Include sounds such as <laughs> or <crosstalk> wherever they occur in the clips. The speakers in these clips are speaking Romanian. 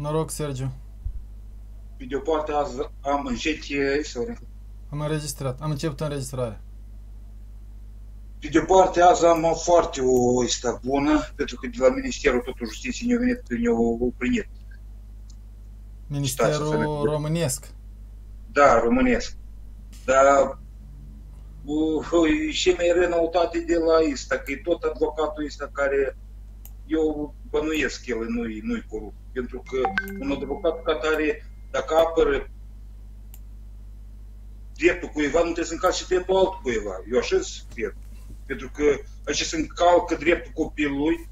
Noroc, Sergiu. Pe de o parte, azi am încet, sorry. Am înregistrat. Am început înregistrarea. Pe de o parte, azi am foarte o esta bună, pentru că de la Ministerul totul Justiției ne-au venit, ne-au primit. Ministerul românesc. Da, românesc. Dar uh, și mai renautate de la ăsta, că e tot advocatul ăsta care eu bănuiesc el nu-i, nu-i corupt. Pentru că un advocat care, dacă apără dreptul cuiva, nu trebuie să încalce dreptul altcuiva. Eu așa cred. Pentru că așa se încalcă dreptul copilului.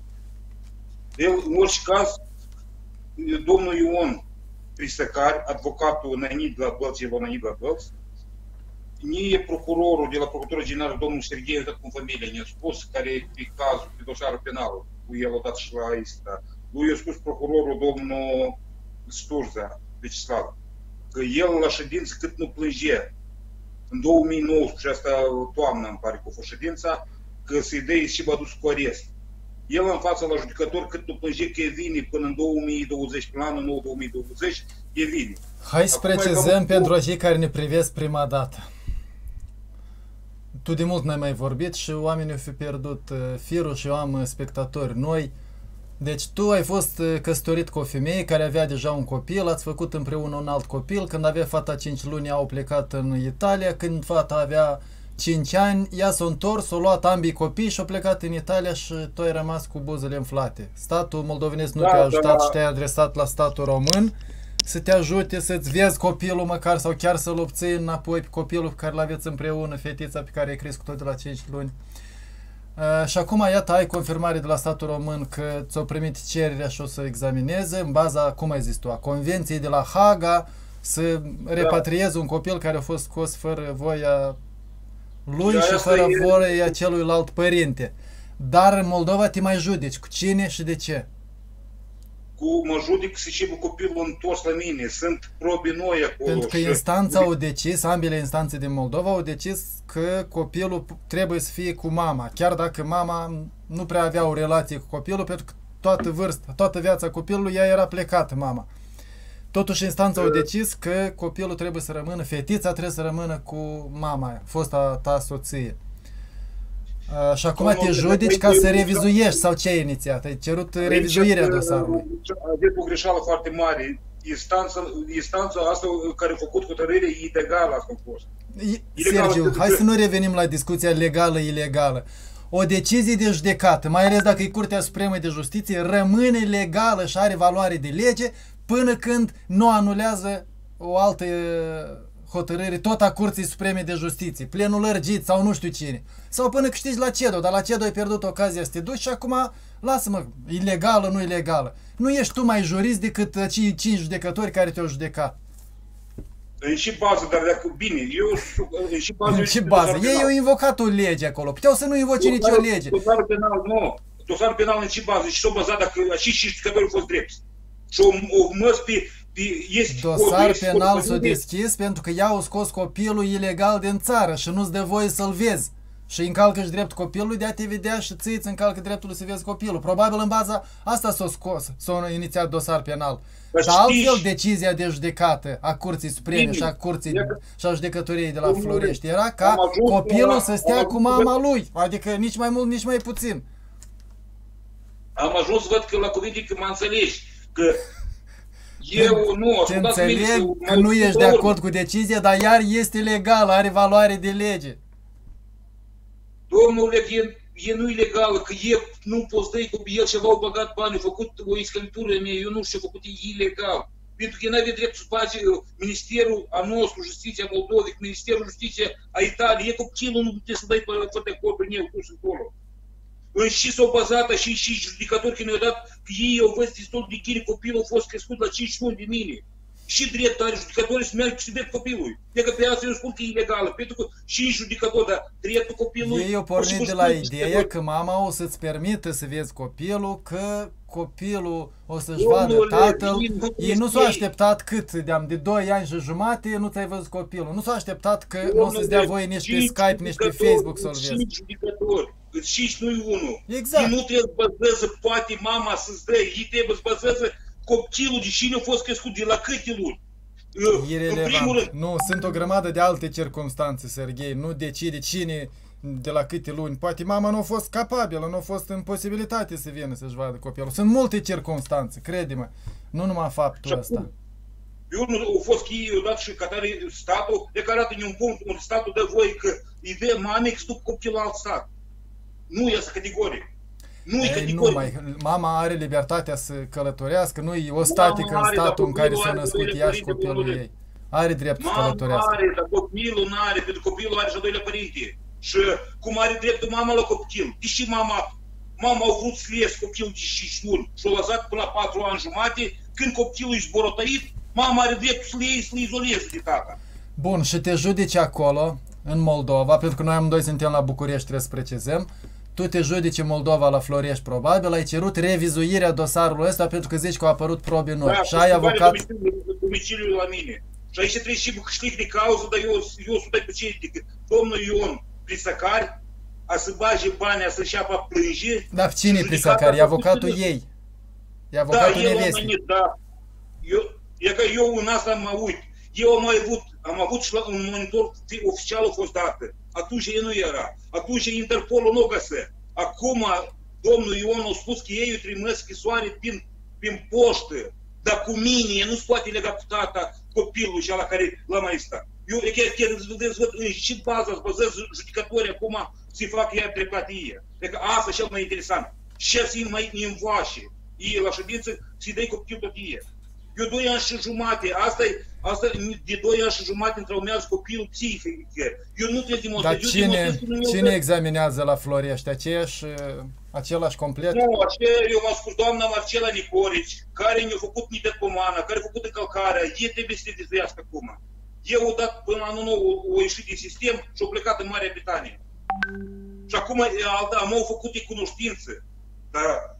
El, în orice caz, domnul Ion Pristăcari, advocatul înainte la Bălți, el înainte la Bălți, nie procurorul de la Procuratura Generală, domnul Serghei, tot cu familie, ne-a spus care e pe cazul, pe dosarul penal, cu el odată și la ăsta. Lui a spus procurorul domnul Sturza, Vecislav, că el la ședință cât nu plânge, în 2019, asta toamnă îmi pare că a fost ședința, că să-i dea și b-a dus cu arest. El în fața la judecător cât nu plânge că e vine până în 2020, până anul nou 2020, e vine. Hai să precizăm pentru cei care ne privesc prima dată. Tu de mult n-ai mai vorbit și oamenii au fi pierdut uh, firul și eu am uh, spectatori noi. Deci tu ai fost uh, căsătorit cu o femeie care avea deja un copil, ați făcut împreună un alt copil, când avea fata 5 luni au plecat în Italia, când fata avea 5 ani, ea s-a întors, a luat ambii copii și a plecat în Italia și tu ai rămas cu buzele înflate. Statul moldovenesc nu da, te-a ajutat da. și te-ai adresat la statul român să te ajute să-ți vezi copilul măcar sau chiar să-l obții înapoi pe copilul pe care l-aveți împreună, fetița pe care ai crescut-o de la 5 luni. Uh, și acum, iată, ai confirmare de la statul român că ți-o primit cererea și o să examineze în baza, cum ai zis tu, a convenției de la Haga să repatrieze da. un copil care a fost scos fără voia lui da, și fără e... voia celuilalt părinte. Dar în Moldova te mai judeci. Cu cine și de ce? Cu mă judic să și copilul întors la mine. Sunt probe noi acolo. Pentru că și... instanța au decis, ambele instanțe din Moldova au decis că copilul trebuie să fie cu mama, chiar dacă mama nu prea avea o relație cu copilul, pentru că toată vârsta, toată viața copilului ea era plecată, mama. Totuși instanța au decis că copilul trebuie să rămână, fetița trebuie să rămână cu mama, fosta ta soție. Uh, și acum te judici ca să revizuiești sau ce ai inițiat? Ai cerut revizuirea dosarului. Aveți o greșeală foarte mare. Instanța, instanța asta care a făcut hotărâre e ilegală asta a fost. Sergiu, hai să nu revenim la discuția legală-ilegală. O decizie de judecată, mai ales dacă e Curtea Supremă de Justiție, rămâne legală și are valoare de lege până când nu anulează o altă hotărâre tot a Curții Supreme de Justiție, plenul lărgit sau nu știu cine. Sau până câștigi la CEDO, dar la CEDO ai pierdut ocazia să te duci și acum lasă-mă, ilegală, nu ilegală. Nu ești tu mai jurist decât uh, cei cinci judecători care te-au judecat. În și bază, dar dacă bine, eu în și bază... În și bază. Ei au invocat o lege acolo. Puteau să nu invoce nicio lege. Dosarul penal, nu. Dosarul penal în și bază și s-au bazat dacă și și judecătorii au fost drept. Și o, o măs pe este Dosar penal s-a deschis pentru că i-au scos copilul ilegal din țară și nu-ți dă voie să-l vezi. Și încalcă și dreptul copilului de a te vedea și ție îți încalcă dreptul să vezi copilul. Probabil în baza asta s-a scos, s-a inițiat dosar penal. Dar, Dar altfel decizia de judecată a Curții Supreme și a Curții și a judecătoriei de la Florești era ca copilul să stea cu mama lui. Adică nici mai mult, nici mai puțin. Am ajuns, văd că la cuvinte că mă înțelegi, că eu nu, Te înțeleg că nu ești de acord cu decizia, dar iar este legal, are valoare de lege. Domnule, e, e nu ilegal, că e, nu poți dai cu el ceva, au băgat bani, a făcut o iscălitură mea, eu nu știu ce a făcut, e ilegal. Pentru că n-avea drept să face Ministerul a nostru, Justiția Moldovei, Ministerul Justiției a Italiei, e copilul, nu trebuie să dai pe fără corpul meu, dus acolo în și s-au bazat și, și judicatori că ne-au dat că ei au văzut destul de chile copilul a fost crescut la 5 luni de mine. Și drept are judecătorii să meargă și drept copilului. Adică pe asta eu spun că e ilegală, pentru că și judicator, dar dreptul copilului... Ei au pornit de la ideea că mama o să-ți permită să vezi copilul, că copilul o să-și vadă tatăl. Ei nu s-au așteptat cât de de 2 ani și jumate nu ți-ai văzut copilul. Nu s-au așteptat că nu o să-ți dea voie nici pe Skype, nici pe Facebook să-l vezi. Judicatori și nu unul. Exact. nu trebuie să bazeze poate mama să-ți dă, ei trebuie să bazeze copilul de cine a fost crescut, de la câte luni. Irelevant. În primul rând. Nu, sunt o grămadă de alte circunstanțe, Serghei. Nu decide cine de la câte luni. Poate mama nu a fost capabilă, nu a fost în posibilitate să vină să-și vadă copilul. Sunt multe circunstanțe, crede-mă. Nu numai faptul ăsta. Eu nu au fost chei odată și catare statul, de care arată un punct unde statul dă voi că ideea mamei că duc copilul alt stat. Nu este categoric. Nu e categoric. Nu, mai, mama are libertatea să călătorească, nu e o statică în statul în care s-a născut ea și copilul ei. Are dreptul să călătorească. are, dar copilul nu are, pentru copilul are și a doilea părinte. Și cum are dreptul mama la copil. Deși mama Mama a vrut să ies copilul de 5 luni și l-a lăsat până la 4 ani jumate, când copilul e zborotărit, mama are dreptul să-l iei să-l izoleze de tata. Bun, și te judeci acolo, în Moldova, pentru că noi amândoi suntem la București, trebuie să precizăm, tu te judeci în Moldova la Florești, probabil, ai cerut revizuirea dosarului ăsta pentru că zici că au apărut probe noi. Da, și ai avocat... domiciliul la mine. Și aici trebuie și câștig de cauză, dar eu, eu sunt pe ce adică domnul Ion Prisacari a să bage bani, a să-și apa plânge. Dar cine e Prisacari? E avocatul ei. E avocatul da, nevestii. Da, eu, e că eu în asta mă uit. Eu am avut, am avut și la un monitor oficial a fost dată. Atunci el nu era. Atunci Interpolul nu găsea. Acum domnul Ion a spus că ei îi trimesc scrisoare prin, prin poștă. Dar cu mine nu se poate lega cu tata copilul și la care l-am mai stat. Eu chiar, chiar dezvăd și baza, îți bazez judecătorii acum să-i fac ea dreptatie. Deci asta cel mai interesant. Ce să-i mai învoașe. Ei la ședință să-i dai copilul tot ei. Eu doi ani și jumate, asta e, asta de doi ani și jumate întraumează copilul psihic. Eu nu te demonstrez. Dar cine, cine examinează la Florești? Aceeași, același complet? Nu, aceea, eu m-am spus, doamna Marcela Nicorici, care ne-a făcut niște pomană, care a făcut încălcarea, ei trebuie să se dezuiască acum. Eu dat până anul nou, o ieșit din sistem și au plecat în Marea Britanie. Și acum am au făcut de cunoștință. Dar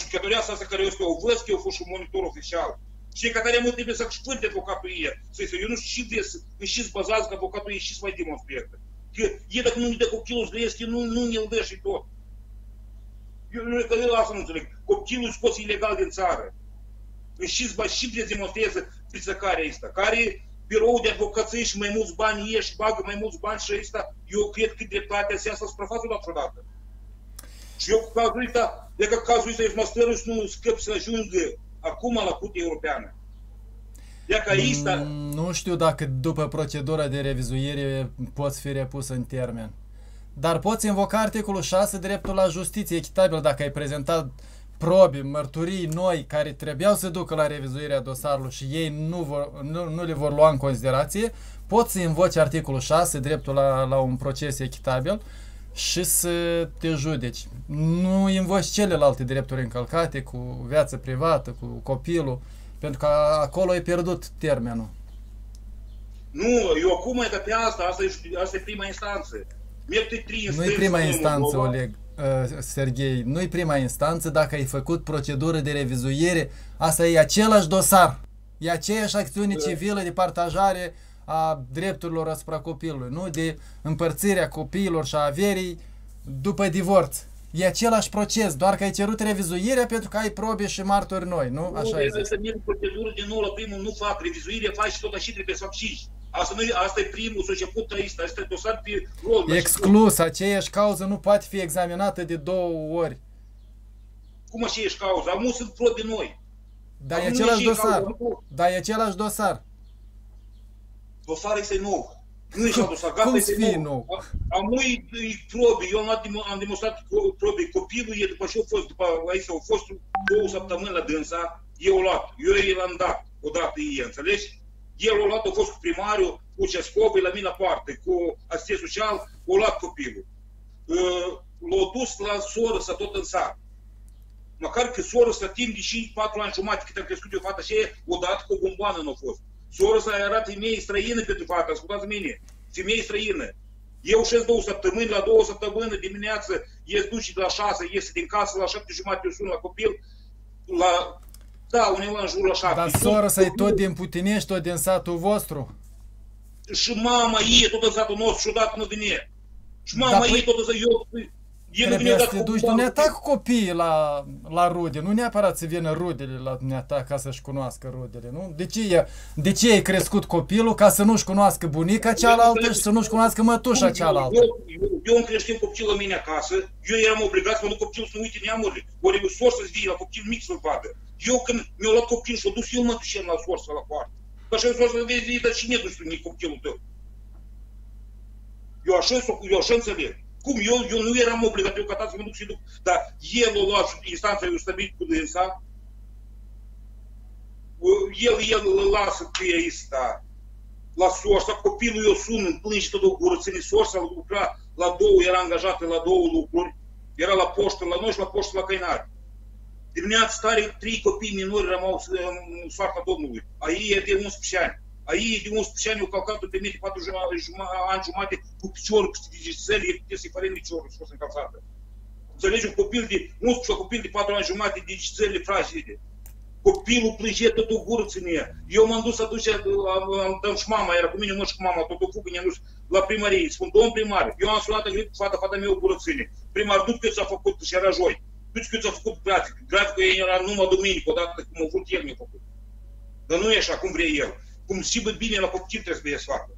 jucătoria asta care este o văz că eu fost și un monitor oficial. Și că tare mult trebuie să-și pânte avocatul ei. Să zic, eu nu știu ce vreți, să și bazați că avocatul ei și să mai demonstrează. Că e dacă nu ne dă copilul să este, nu, nu ne-l dă și tot. Eu nu că eu asta nu înțeleg. Copilul scos ilegal din țară. Și și trebuie să demonstreze prizăcarea asta, care birou de advocație și mai mulți bani ieși, bagă mai mulți bani și ăsta, eu cred că dreptatea se asta suprafață odată. Și eu cu cazul ăsta, de că cazul ăsta ești mă și nu scăp să ajungă acum la Curtea Europeană. De că ăsta... Mm, nu știu dacă după procedura de revizuire poți fi repus în termen. Dar poți invoca articolul 6, dreptul la justiție echitabil, dacă ai prezentat probe, mărturii noi care trebuiau să ducă la revizuirea dosarului și ei nu, vor, nu, nu le vor lua în considerație, poți să invoci articolul 6, dreptul la, la un proces echitabil și să te judeci. Nu invoci celelalte drepturi încălcate cu viață privată, cu copilul, pentru că acolo e pierdut termenul. Nu, eu acum e că pe asta, asta e, asta e prima instanță. Nu e prima instanță, Oleg. Uh, Serghei, nu-i prima instanță, dacă ai făcut procedură de revizuire, asta e același dosar. E aceeași acțiune civilă de partajare a drepturilor asupra copilului, nu? De împărțirea copiilor și a averii după divorț. E același proces, doar că ai cerut revizuirea pentru că ai probe și martori noi, nu? Așa e zis. Să merg procedură din nou la primul, nu fac revizuire, faci tot așa trebuie să fac și Asta, nu, asta e primul, s-a început aici, asta e dosar pe rol. Exclus, aceeași cauză nu poate fi examinată de două ori. Cum aceeași cauză? Am sunt probe noi. Dar e același dosar. Dar e același dosar. Dosar este nou. Nu ești dosar, gata, Cum este nou. nou? Am ui probe, eu am, am demonstrat probe. Copilul e după ce a fost, după aici au fost două săptămâni la dânsa, eu luat, eu i-l-am dat odată ei, înțelegi? El a luat, a fost cu primariul, cu Cescovă, la mine la parte, cu asistent social, a luat copilul. L-a dus la soră să tot în sat. Măcar că soră să timp de și 4 ani jumate cât am crescut eu fata și odată cu o bomboană nu a fost. Soră să arată femeie străină pentru fata, ascultați mine, femeie străină. Eu șez două săptămâni, la două săptămâni dimineață ies duci de la șase, ies din casă, la șapte jumate eu sun la copil, la da, undeva în jurul la șapte. Dar sora să tot din Putinești, tot din satul vostru? Și mama ei tot în satul nostru și odată nu vine. Și mama da, ei păi... tot să eu... El nu vine Trebuie să odată te cu duci bani. dumneata cu copiii la, la rude, nu neapărat să vină rudele la dumneata ca să-și cunoască rudele, nu? De ce, e, de ce ai crescut copilul ca să nu-și cunoască bunica cealaltă și să nu-și cunoască mătușa cealaltă? Eu, eu, eu îmi creștem copilul la mine acasă, eu eram obligat să mă duc copilul să nu uite neamurile. Ori sor să-ți vie la copil mic să-l vadă. Eu când mi-au luat copil și-o dus, eu mă duceam la sor să la poartă. Că așa sor să vezi, dar și ne duci tu nici copilul tău. Eu așa, eu așa înțeleg. Eu ca tată să mă duc și duc. Dar el o luat instanța, eu stabilit cu dânsa. El, el îl lasă pe ăsta la sorsa, copilul eu sun, îmi plânge tot o gură, ține sorsa, lucra la două, era angajată la două lucruri, era la poștă la noi și la poștă la Căinari. Dimineața tare, trei copii minori rămau în soarta Domnului. A ei e de 11 ani. A ei e de 11 ani, au calcat-o pe mine 4 ani jumate cu piciorul, cu digițele, e putea să-i fără piciorul și fost încalțată. Înțelegi, un copil de 11, un copil de 4 ani jumate, digițele fragile. Copilul plângea tot o gură ținea. Eu m-am dus atunci, am, am dat și mama, era cu mine mă și cu mama, tot o fugă, ne-am dus la primărie. Spun, domn primar, eu am sunat în cu fata, fata mea o gură ține. Primar, du cât s-a făcut și era joi. Du cât s-a făcut grafic. Graficul era numai duminică, odată cum a vrut el mi-a făcut. Dar nu e așa cum vrea el. Cum simă bine la copil trebuie să facă.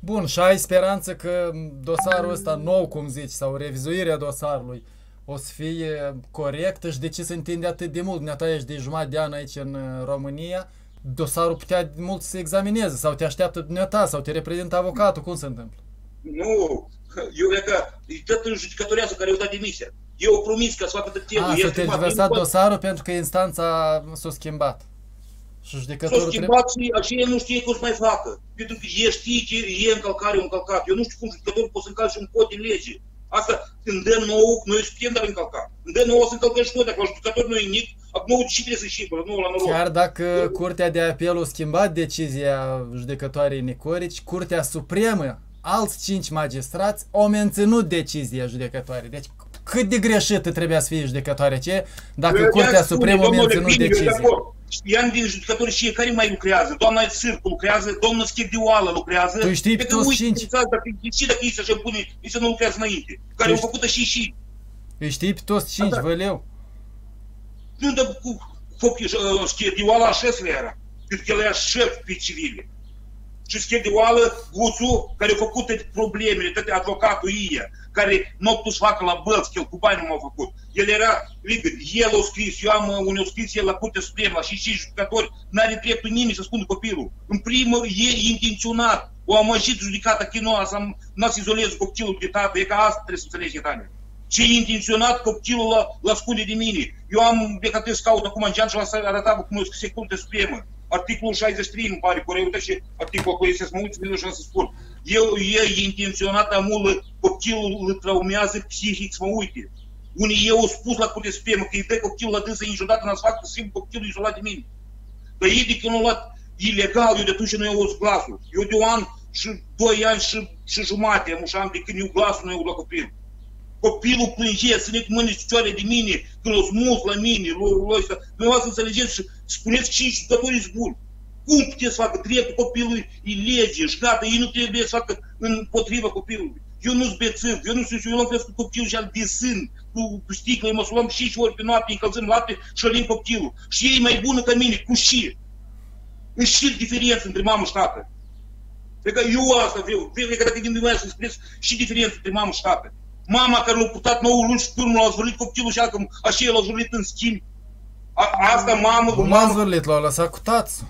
Bun, și ai speranță că dosarul ăsta nou, cum zici, sau revizuirea dosarului, o să fie corectă și de ce se întinde atât de mult? Dumneata ești de jumătate de an aici în uh, România, dosarul putea mult să se examineze sau te așteaptă dumneata sau te reprezintă avocatul, cum se întâmplă? Nu, <laughs> eu cred că e tot în judecătorează care i-a dat demisia. Eu au promis că să facă dreptul. A, să te diversat dosarul pentru că instanța s-a schimbat. Și S-a judecătorul schimbat și aceea nu știe cum să mai facă. Pentru că e știe că e încălcare, un încălcat. Eu nu știu cum judecătorul poate să încalce un cod din lege. Asta când dă nou, noi suntem dar încălcat. Când dă nou o să încălcăm și noi, dacă la judecător nu e nic, acum și trebuie să știe, nu la noroc. Chiar dacă Curtea de Apel a schimbat decizia judecătoarei Nicorici, Curtea Supremă, alți cinci magistrați, au menținut decizia judecătoarei. Deci cât de greșită trebuia să fie judecătoarea ce dacă Eu Curtea de-aia spune, Supremă a domnule menținut Bine, eu de decizia? acord. Ian din judecători și care mai lucrează. Doamna Țârcu lucrează, domnul Schedioală lucrează. Tu știi pe Pe că toți uite, cinci. Dacă, și dacă ești așa bune, nici să nu lucrează înainte. Care au știi- făcut și și. Îi știi pe toți cinci, Da. văleu? Nu, dar cu copii, uh, Schedioala șeful era. Pentru că el era șef pe civile. Și Schedioală, Guțu, care a făcut toate problemele, toate advocatul ei, care nu a putut să facă la bălți, că el cu bani nu m-a făcut. El era liber, el a scris, eu am uh, unde a scris el la Curtea Supremă, la și și judecători, n-are dreptul nimeni să spună copilul. În primă, e intenționat, o amăjit judecata chinoa, să n să izoleze copilul de tată, e ca asta trebuie să înțelegi, Tania. Ce e intenționat copilul la, la ascunde de mine. Eu am de că să caut acum în geam și l-am arătat cum a scris Curtea Supremă. Articolul 63, îmi pare, care uite și articolul cu să mă uit, să să spun. Eu, e intenționat amul, copilul îl traumează psihic, să mă uite. Unii eu au spus la Curtea Supremă că îi dă copilul la dânsă niciodată n-ați fac să simt copilul izolat de mine. Dar ei de când l-au luat ilegal, eu de atunci nu i-au auzit glasul. Eu de un an și doi ani și, și jumate am ușam de când eu glasul nu i-au luat copilul. Copilul plângea, ține cu mâini și picioare de mine, când o smuls la mine, lui ăsta. Dumneavoastră înțelegeți și spuneți și judecătorii sunt buni. Cum puteți să facă dreptul copilului, e lege și gata, ei nu trebuie să facă împotriva copilului. Eu nu-s bețiv, eu nu știu, eu l-am crescut copilul și al de sân, cu, cu sticlă, mă luăm și ori pe noapte, încălzăm lapte și alim copilul. Și ei mai bună ca mine, cu și. În și diferență între mamă și tată. Cred că eu asta vreau, vreau că dacă din dumneavoastră să spuneți și diferență între mamă și tată. Mama care l-a purtat 9 luni și pe urmă l-a zvârlit copilul și că așa el l-a zvârlit în schimb. A, asta mamă, Cum l-a mamă, zvârlit, l-a lăsat cu tațul.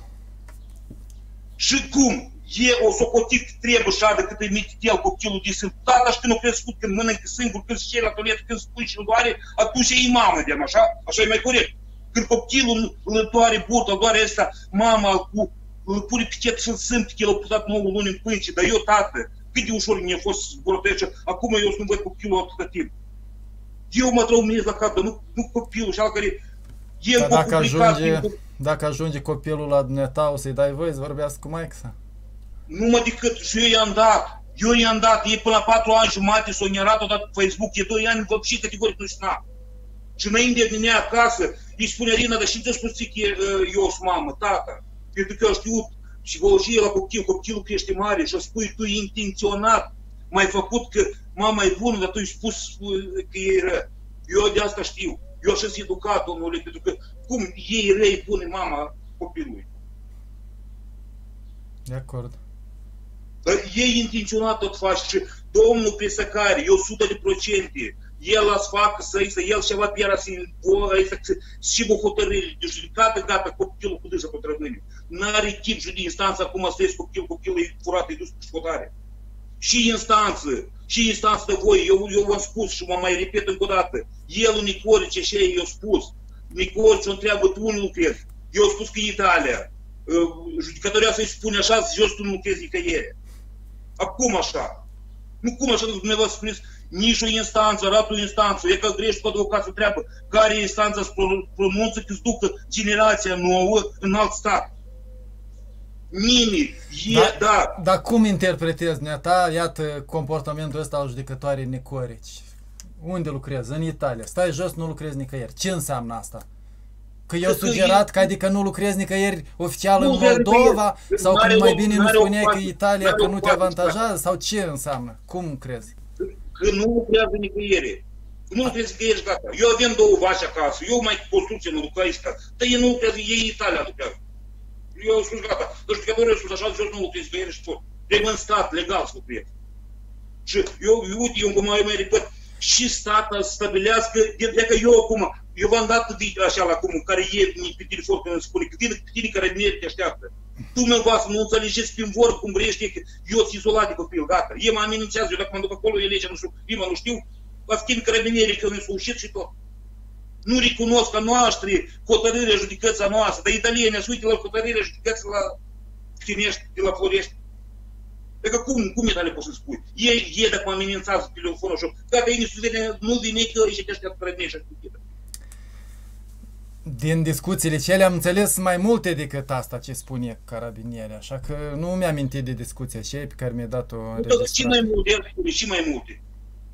și cum? E o socotit trebuie și de cât e mic el copilul de sunt. Tata și când a crescut, când mănâncă singur, când se la toaletă, când spui și îl doare, atunci e mamă de așa? Așa e mai corect. Când copilul îl doare burta, îl doare asta, mama cu îl pune pichet să-l simt că el a putut 9 luni în pânce, dar eu, tată, cât de ușor mi-a fost să zburătește, acum eu să nu văd copilul atâta timp. Eu mă traumez la cap, dar nu, nu copilul, și al care e Dar în dacă publicat, ajunge, e- dacă ajunge copilul la dumneata, o să-i dai voie să vorbească cu maică sa? numai decât și eu i-am dat. Eu i-am dat, ei până la 4 ani jumate s-au ignorat odată pe Facebook, e 2 ani văpși categoric nu știu Și înainte de venea acasă, îi spune Rina, dar și ce spus că uh, eu sunt mamă, tata? Pentru că eu știu și vă la copil, copilul crește mare și o spui tu intenționat mai făcut că mama e bună, dar tu ai spus că e ră. Eu de asta știu. Eu așa sunt educat, domnule, pentru că cum ei răi bune mama copilului. De acord. Ei intenționat tot fac și domnul Presăcare, eu 100 de procente, el las facă să să el ceva pe era să și cu hotărâri de judecată, gata, copilul cu dânsă pe rămâne. N-are chip de instanță acum să ies copil, copilul e furat, e dus pe școtare. Și instanță, și instanță de voi, eu, eu v-am spus și mă mai repet încă o dată, el, Nicorice, și eu spus, Nicorice o întreabă, tu nu lucrezi. Eu am spus că e Italia. Judecătoria să-i spune așa, jos tu nu lucrezi nicăieri. Acum așa. Nu cum așa, dumneavoastră spuneți, nici o instanță, arată o instanță, e că grești cu advocatul treabă, care instanță să pronunță că ducă generația nouă în alt stat. Nimeni. E, da, da. Dar cum interpretezi, neata, iată, comportamentul ăsta al judecătoarei Nicorici? Unde lucrezi? În Italia. Stai jos, nu lucrezi nicăieri. Ce înseamnă asta? Că eu sugerat că adică nu lucrezi nicăieri oficial nu în Moldova sau că mai bine nu spuneai că Italia că nu te avantajează sau ce înseamnă? Cum crezi? Că nu lucrează nicăieri. Nu lucrezi nicăieri gata. Eu avem două vaci acasă, eu mai construcție nu lucrez acasă. Dar ei nu lucrează, ei Italia lucrează. Eu spus gata. Deci că eu spus așa, eu nu lucrez nicăieri și tot. Trebuie în stat, legal să lucrez. Și eu, uite, eu mai mai repet, și statul stabilească, de, de că eu acum, eu v-am dat așa la cum, care e pe telefon când îmi spune că vine pe tine carabinieri te așteaptă. Dumneavoastră nu înțelegeți prin vor cum vrește că eu sunt izolat de copil, gata. Ei mă amenințează, eu dacă mă duc acolo, e legea, nu știu, prima nu știu, va schimb carabinierii că mi-au ușit și tot. Nu recunosc a noastră hotărârea judecăța noastră, dar italienii să uite la hotărârea judecății la Chinești, de la Florești. Adică cum, cum e tale poți să spui? Ei, ei dacă mă amenințează telefonul și gata, ei nu vine că și te așteaptă pe și așa din discuțiile cele am înțeles mai multe decât asta ce spune carabiniere, așa că nu mi-am amintit de discuția aceea pe care mi-a dat-o înregistrată. Și mai multe, și mai multe.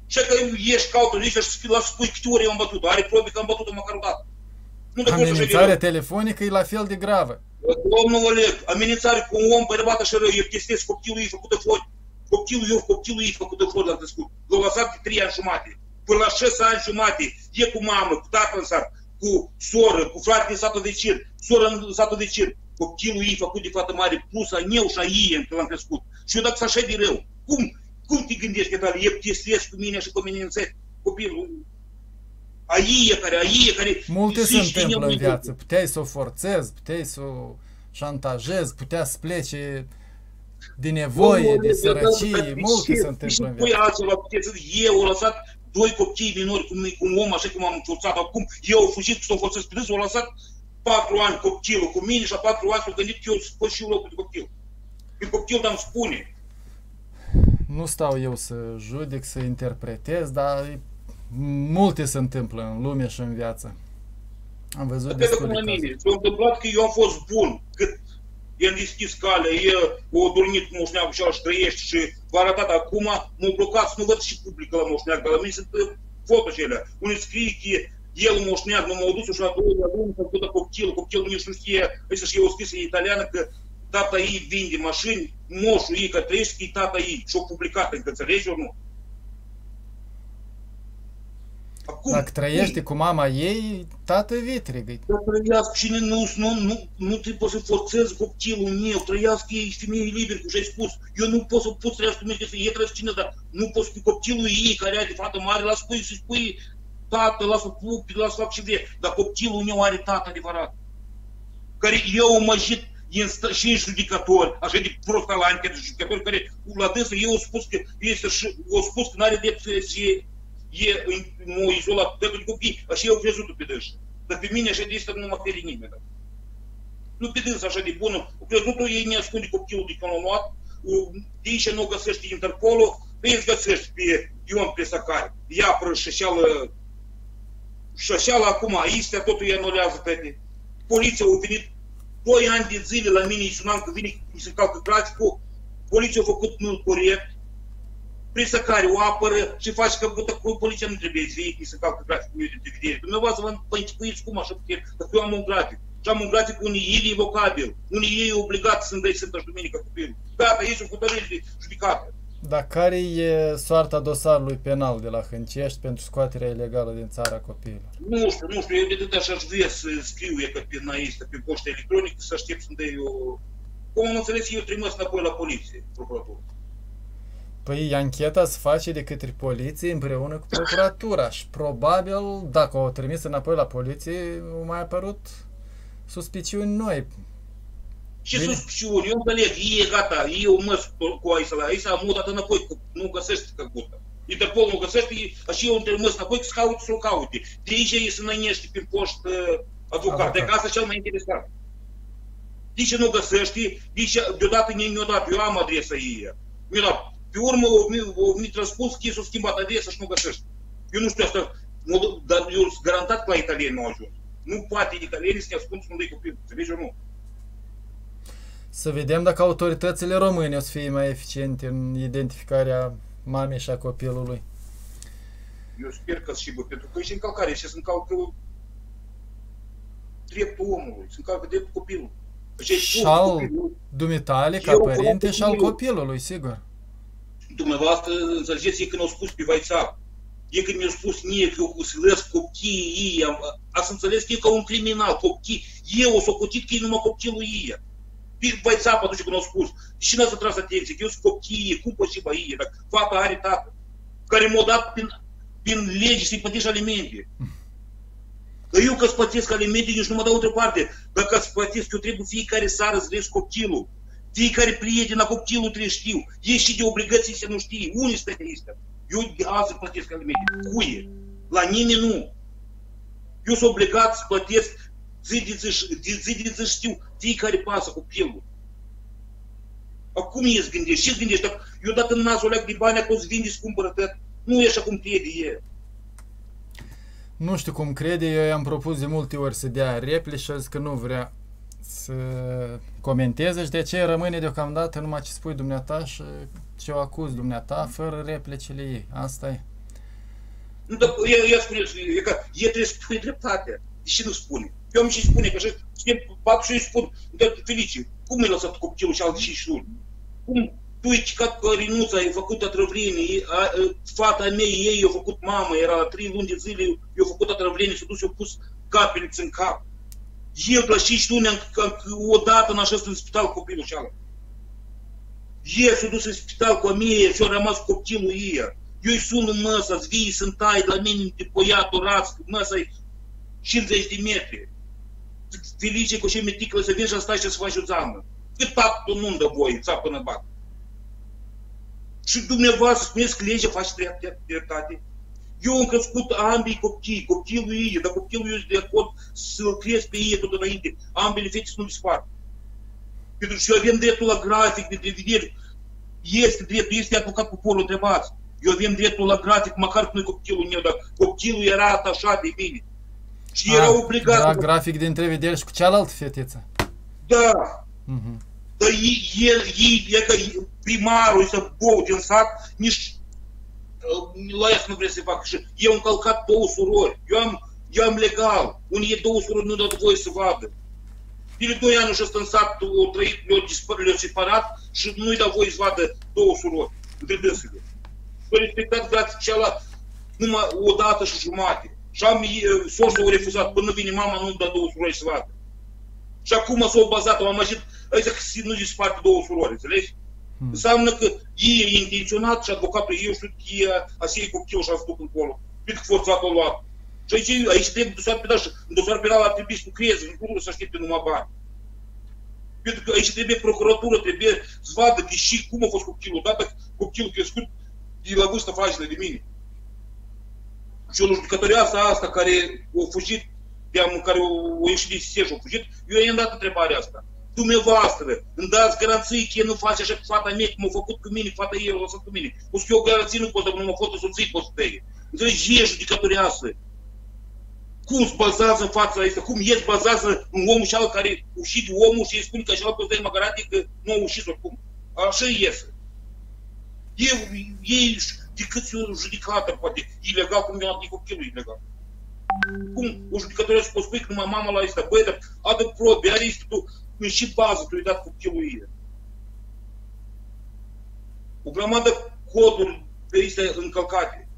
Și că ești caută niște și să spui câte ori am bătut are probe că am bătut-o măcar o dată. Amenințarea telefonică e la fel de gravă. Domnul Oleg, amenințare cu un om bărbat așa rău, eu testez copilul ei făcută flori. Copilul eu, copilul ei făcută flori la crescut. L-au lăsat de 3 ani jumate. Până la 6 ani jumate, e cu mamă, cu tatăl în sat cu soră, cu frate din satul de cir, soră în satul de cir, copilul ei făcut de fată mare, pusă în eu și a ei că l-am crescut. Și eu dacă s așa de rău, cum, cum te gândești că tale, e testezi cu mine și cu mine în copilul, a ei care, a ei care... Multe se întâmplă în viață, puteai să o forțezi, puteai să o șantajezi, putea să plece de nevoie, de sărăcie, multe se întâmplă în viață. Și altceva, puteți, eu o lăsat doi copii minori, cum, cum un om, așa cum am înțulțat acum, eu au fugit să o forțez pe dânsul, au lăsat patru ani copilul cu mine și a patru ani s-au gândit că eu să și eu locul de copil. Pe copil dar îmi spune. Nu stau eu să judec, să interpretez, dar multe se întâmplă în lume și în viață. Am văzut destul de cazuri. S-a întâmplat că eu am fost bun, cât i-am deschis calea, e o dormit cu moșneagul și și trăiește și v-a arătat acum, m-au blocat să nu văd și publică la moșneag, dar la mine sunt foto cele, unde scrie că el moșneag, nu m-au dus și la două luni, făcută copil, copilul nici nu știe, ăsta și eu scris în italiană că tata ei vinde mașini, moșul ei, că trăiește că e tata ei și-o publicat, încă înțelegi ori nu? Acum, Dacă trăiește cu mama ei, tată vitregă. Să trăiască și nu, nu, nu, nu trebuie poți să forțezi copilul meu, trăiască ei femeie liber, cum și-ai spus. Eu nu pot să pot trăiască cu mine, să e trăiască cine, dar nu pot să copilul ei, care are fată mare, la spui să spui, tată, lasă pupi, lasă fac ce vrea. Dar copilul meu are tată adevărat. Care eu mă jit și în judecători, așa de prostalani, de judecători, care la dânsă eu au spus că este și, au spus că nu are drept să e nu izolat pentru copii, așa eu crezut pe dânsă. Dar pe mine așa de asta nu mă ferie nimeni. Nu pe dânsă așa de bună, au crezut ei ne ascunde copilul de când luat, de aici nu găsești Interpolul, pe îți găsești pe Ion Presacari, ia pră șășeală, șășeală acum, istea totul i anulează pe Poliția a venit doi ani de zile la mine și sunam că vine, mi se calcă graficul, poliția a făcut mult corect, presă care o apără și face că cu poliția nu trebuie să fie să calcă graficul meu de vedere. Dumneavoastră vă închipuiți cum așa putere, că eu am un grafic. Și am un grafic unii e irrevocabil, unii ei obligat să-mi dai Sfânta și Duminica copilul. Gata, ei sunt hotărâri de judecată. Dar care e soarta dosarului penal de la Hâncești pentru scoaterea ilegală din țara copiilor? Nu știu, nu știu, eu de atât așa aș vrea să scriu e că pe naistă, pe poștă electronică, să aștept să-mi dea eu... Cum am înțeles, eu trimis înapoi la poliție, procuratură. Păi ancheta se face de către poliție împreună cu procuratura și probabil, dacă o trimis înapoi la poliție, au mai apărut suspiciuni noi. Ce Bine. suspiciuni? Eu înțeleg, e gata, eu mă cu aici la aici, am mutat înapoi, că nu găsește că gută. Interpol nu găsește, și eu între măs înapoi, că să caute, să o caute. De aici e să năiește prin poștă avocat. Avocat. De că asta e cel mai interesant. De ce nu găsește? De ce deodată ne mi-a dat, eu am adresa ei. Mi-a dat. Pe urmă, o, mi- o, mi-a răspuns că ei s-au schimbat adresa și nu găsește. Eu nu știu asta, nu- dar eu sunt garantat că la italieni nu au ajuns. Nu poate italienii să ne ascund unde e copil, înțelegi ou nu? Să vedem dacă autoritățile române o să fie mai eficiente în identificarea mamei și a copilului. Eu sper că și bă, pentru că e și încălcare și se încalcă dreptul omului, se încalcă dreptul copilului. Deci ai Și spus al copilul, dumitale, ca Eu părinte, și al copilul. copilului, sigur. Dumneavoastră, înțelegeți, e când au spus pe WhatsApp, e când mi-au spus mie că eu slăsc copiii ei, am, ați înțeles că e ca un criminal, copii, eu o s-o cotit că e numai copilul ei. Pe WhatsApp atunci când au spus, și n-ați tras atenție, că eu sunt copiii, cum poți și ei, dacă fata are tată, care m-a dat prin, prin lege să-i plătești alimente. Că eu că îți plătesc alimente, nici nu mă dau într-o parte. Dacă îți plătesc, eu trebuie fiecare seară să vezi copilul. Fiecare prieten la copilul trebuie știu. E și de obligații să nu știi. Unii sunt astea? Eu de azi plătesc alimente. Cuie. La nimeni nu. Eu sunt obligat să plătesc zi de zi, de zi, de zi știu fiecare pasă copilul. Acum e gândești? Ce gândești? Dacă, eu dacă nasul leac de bani, acolo îți vinde să cumpără tot. Nu e așa cum crede e. Nu știu cum crede, eu i-am propus de multe ori să dea replici și a zis că nu vrea să comenteze și de aceea rămâne deocamdată numai ce spui dumneata și ce o acuz dumneata, fără replicile ei. Asta e. Nu, dar el, el spune, e că el trebuie să spune dreptate. De ce nu spune? Eu am și spune că așa, știi, fac și eu îi spun, dar Felice, cum mi-ai lăsat copilul și alții și luni? Cum tu ai cicat că Rinuța, ai făcut atrovenie, a, a, fata mea, ei au făcut mamă, era la trei luni de zile, i-au făcut atrovenie, s-a dus și-au pus capeliță în cap. Eu la 5 luni, am, am, odată n-a în spital copilul și ala. El s-a dus în spital cu a mie și a rămas copilul ei. Eu îi sun în măsa, îți vii să tai la mine de poiatul raț, măsa e 50 de metri. Felice cu și meticlă să vin și stai și să faci o țamă. Cât tactul nu dă voi, țapă în bat. Și dumneavoastră spuneți că legea face drept- dreptate. Eu am crescut ambii copii, copilul ei, dar copilul eu sunt de acord să-l cresc pe ei tot înainte. Ambele fete să nu dispar. Pentru că eu avem dreptul la grafic de vedere. Este dreptul, este avocat poporul întrebați. Eu avem dreptul la grafic, măcar că nu copilul meu, dar copilul era atașat de mine. Și era obligat. Era grafic de întrevedere și cu cealaltă fetiță. Da, Mhm. dar el, el, ei, e că primarul să bou din sat, nici uh, la ea nu vrea să facă. Și eu am călcat două surori. Eu am, eu am legal. Unii două surori nu dau voie să vadă. Bine, doi ani și ăsta în sat o trăit, le-au dispărut, le-au separat și nu-i dau voie să vadă două surori între dânsele. S-au respectat grație cealaltă numai o dată și jumate. Și am, e, soțul a refuzat, până vine mama, nu-mi dă două surori să vadă. Și acum s-au bazat, am amăjit, ăsta că se- nu disparte două surori, înțelegi? Hmm. Înseamnă că ei e intenționat și advocatul ei știu că e asiei copil și a duc încolo. Pentru că forțat o luat. Și aici, aici trebuie dosar penal și în dosar penal ar trebui să lucreze, nu trebuie să aștepte numai bani. Pentru că aici trebuie procuratură, trebuie să vadă de și cum a fost copilul. Odată copilul crescut de la vârstă fragilă de mine. Și o judecătoreasă asta care a fugit, de-am, care a ieșit din Sej, a fugit, eu i-am dat întrebarea asta. Dumneavoastră, îmi dați garanții că el nu face așa cu fata mea, cum a făcut cu mine, fata ei a lăsat cu mine. O să eu garanții nu pot, dar nu mă pot soții pot să tăie. Înțelegi, e judecătoreasă. Cum se bazează în fața asta? Cum el se bazează în omul și care ușit omul și îi spune că așa că mă garantie că nu a ușit oricum. Așa iese. Ei, ei decât o judecată, poate, ilegal, cum mi-a dat copilul ilegal. Cum o judecătoare să poți spui că numai mama la asta, băi, dar adă probe, are este tu, și bază tu i dat copilul ei. O grămadă coduri este încălcate.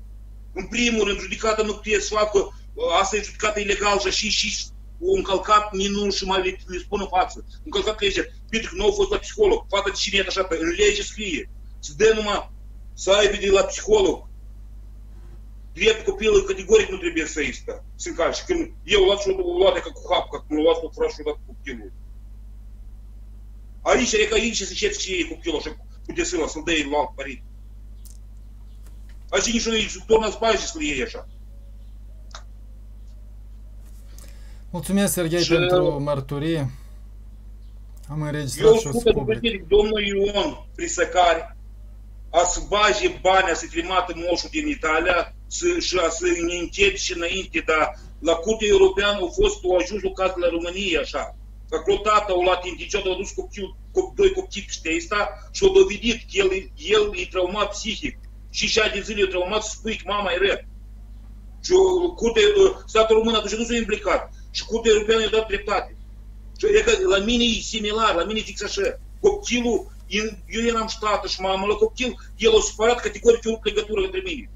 În primul rând, judecata nu trebuie să facă, asta e judecată ilegal și și o încălcat minun și mai le, le spun în față. Încălcat legea. Pentru că nu au fost la psiholog. Fata de cine e așa, în lege scrie. Să dă numai să aibă de la psiholog. Drept copilul categoric nu trebuie să este. Să încalci. Când eu luat și o luat ca cu hap, cum l-a luat cu frașul dat cu copilul. Aici e ca aici să știți ce e copilul așa cu desila, să-l dai la alt părinte. Aici nici nu e, torna spate să-l iei așa. Mulțumesc, Serghei, și pentru mărturie. Am înregistrat eu și o să public. domnul Ion Prisăcari a să bage bani, a să trimată moșul din Italia să, și a să ne închid și înainte, dar la Curtea Europeană a fost, o ajuns o caz la România, așa. Că acolo tata a luat indiciat, a dus copil, cop, doi copii peste asta și a dovedit că el, el e traumat psihic. Și și de zile e traumat să spui că mama e rea. Și curte, statul român atunci nu s-a implicat. Și Curtea Europeană i-a dat dreptate. Și e că la mine e similar, la mine fix așa. Copilul, eu eram și tată și mamă la copil, el a supărat categoric, eu rup legătură între mine.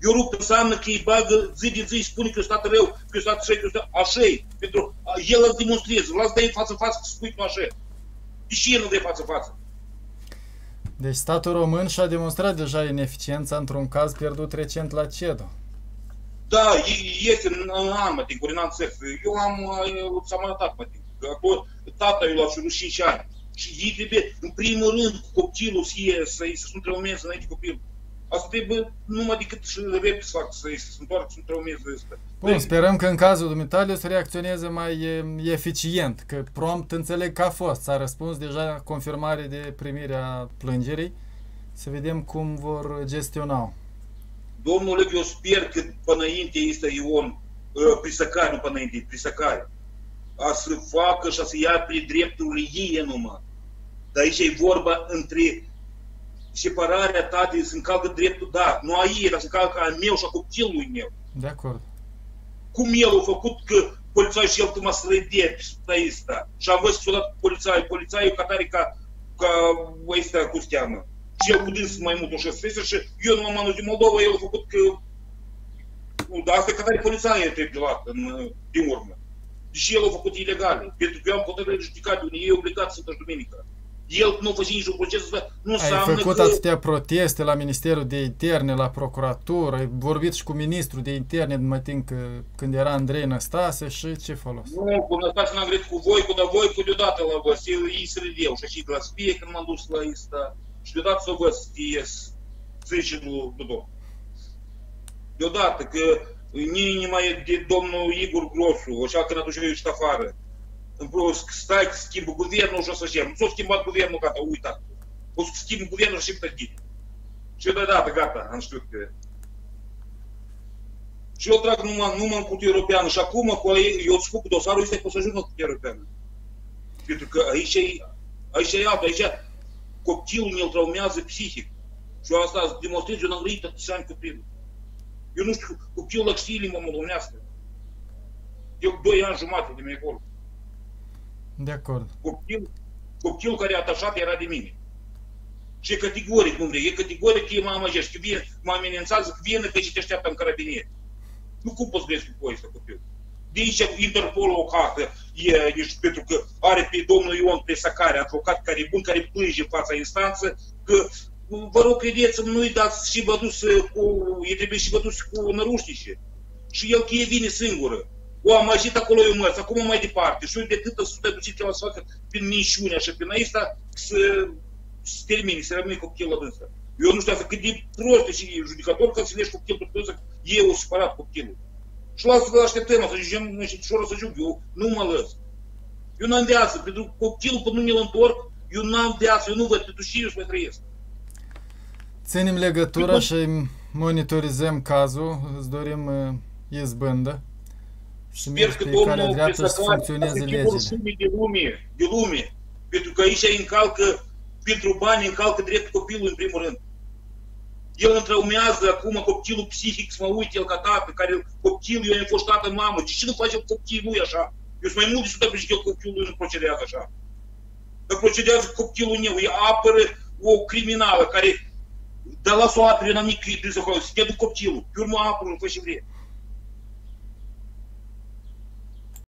Eu rup înseamnă că îi bagă zi de zi, spune că eu stat rău, că eu stat așa, că eu stat așa. Pentru el îl demonstreze, las dai față-față să spui tu așa. De ce el nu dai față-față? Deci statul român și-a demonstrat deja ineficiența într-un caz pierdut recent la CEDO. Da, este în, în Almaty, Corinan Țef. Eu am, s-am arătat, Matic. Acolo tata eu l-a ținut 5 ani. Și ei trebuie, în primul rând, copilul să ies, să-i se traumeze înainte copilul. Asta trebuie numai decât și repede să fac, să-i se întoarcă, să nu traumeze ăsta. Bun, sperăm că în cazul dumitale o să reacționeze mai eficient, că prompt înțeleg că a fost. S-a răspuns deja confirmare de primirea plângerii. Să vedem cum vor gestiona. Domnule, eu sper că până înainte este Ion uh, Prisăcari, nu până înainte, Prisăcari, a să facă și a să ia pe drepturile ei numai. Dar aici e vorba între separarea tatei, să încalcă dreptul, da, nu a ei, dar să încalcă a meu și a copilului meu. De acord. Cum el a făcut că polițaiul și el tu mă slădie pe asta. Și am văzut că s-a dat polițai, polițaiul ca tare ca, ca ăsta cu steamă și eu cu dâns mai mult ușă să și eu nu m-am din Moldova, el a făcut că dar asta e care poliția trebuie luat în, din urmă. Deși el a făcut ilegal. Pentru că eu am hotărâre judicate, unde e obligat să dăși duminică. El nu face niciun proces, nu înseamnă Ai făcut că... atâtea proteste la Ministerul de Interne, la Procuratură, ai vorbit și cu Ministrul de Interne, mă timp că, când era Andrei Năstase și ce folos? Nu, cu Năstase n-am venit cu voi, cu dar voi cu deodată la voi, ei se râdeau și și la spie când m-am dus la asta și deodată să văd să ies, zice lui Dudu. Deodată că nimeni mai de domnul Igor Grosu, așa că atunci ești afară. În plus, stai că schimbă guvernul și o să știm. Nu s-a schimbat guvernul, gata, uita. O să schimb guvernul și pe Și deodată, gata, am știut că... Și eu trag numai, numai în Curtea Europeană și acum cu eu spun că dosarul este că o să ajungă în Curtea Europeană. Pentru că aici e, aici e altă, aici copilul ne-l traumează psihic. Și asta îți demonstrez, eu n-am grăit atâția ani copilul. Eu nu știu, copilul ăla știe limba moldovenească. Eu doi ani jumate de mai acolo. De acord. Copil, copilul care e atașat era de mine. Și e categoric nu vrei, e categoric că e mama și că vine, mă amenințează că vine că te așteaptă în carabinier. Nu cum poți grezi cu ăsta copil? De aici Interpolul o caută, e, deci, pentru că are pe domnul Ion Presacare, advocat care e bun, care plânge în fața instanță, că vă rog, credeți-mă, nu-i dați și vă dus cu, e trebuie și vă dus cu nărușnice. Și el că e vine singură. O am agit acolo eu măs, acum mai departe. Și eu de câtă sută duce ce să facă prin minciune, așa, prin asta, să, să termine, să rămâne copilul ăsta. Eu nu știu asta cât de prost și judicator că să legi copilul ăsta, e o supărat copilul. Și lasă să așteptăm, să zicem, și să jug, eu nu mă lăs. Eu n-am de asta, pentru copilul până nu mi-l întorc, eu n-am de asta, eu nu văd pentru și eu să mai trăiesc. Ținem legătura și monitorizăm cazul, îți dorim uh, izbândă. Și Sper că domnul dreaptă să funcționeze legile. De lume, de lume, pentru că aici încalcă, pentru bani încalcă dreptul copilului în primul rând. El îmi traumează acum copilul psihic, să mă uite el ca tată, care copilul eu am fost tată mamă. De ce nu face copilul lui așa? Eu sunt mai mult de sută că el copilul nu procedează așa. Dar procedează copilul meu, îi apără o criminală care dar lasă o apă, eu n-am nici de să să te duc copilul. Pe urmă apă, nu fă și vrei.